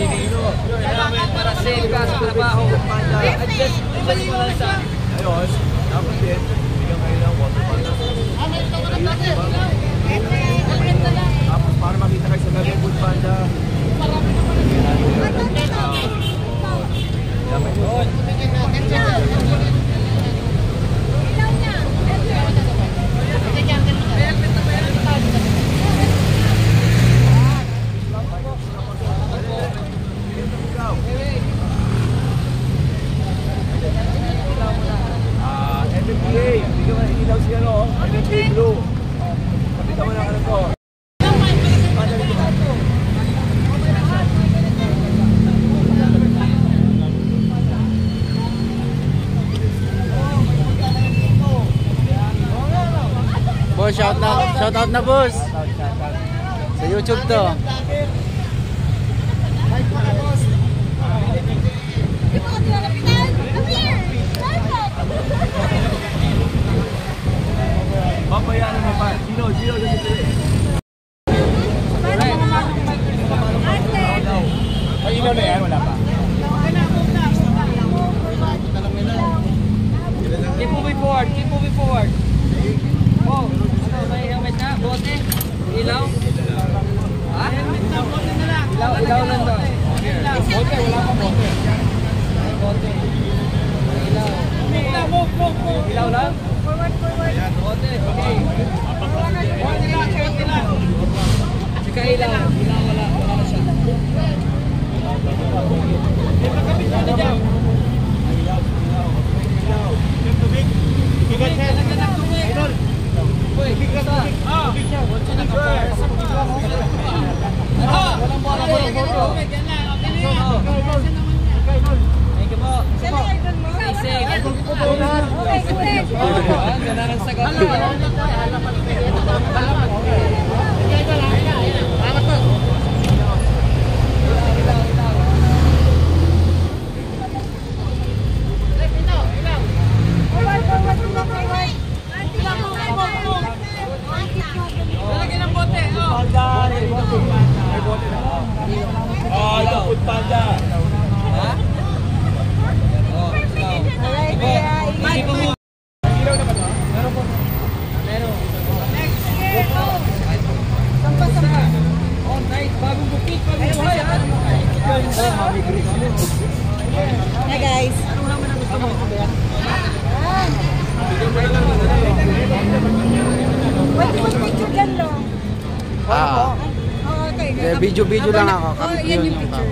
Para sa trabaho. Adjust, adjust mo lang sa... Ayos. Tapos din, Bigyan mo ng ilaw si ano, MMDA Blue. Kapita mo ng ano to. Boss, shout out, shout out na boss. Sa YouTube to. Bote? Ilaw? Ha? Ilaw, ilaw lang to. Bote, wala pa bote. Ay, bote. Ilaw. Ilaw lang? Bote, okay. Saka ilaw. Ilaw, wala. Wala na siya. Uy, basta. Botso na kapar. Ah! Walang bola, walang boto. Thank you po. Stay safe. Ah, ganda ng sagot. Lalagyan ng bote. Oh. Panda. May bote. May bote na. Ah, ito food panda. Ha? Oh, ilaw. Hindi po mo. Ilaw na ba to? Meron po. Meron. Basta. On night, bagong bukit, bagong buhay. Hi guys. Pwede mag-picture dyan, no? Ah, Oh, okay. eh, video-video lang ako. Oh, yan yung picture.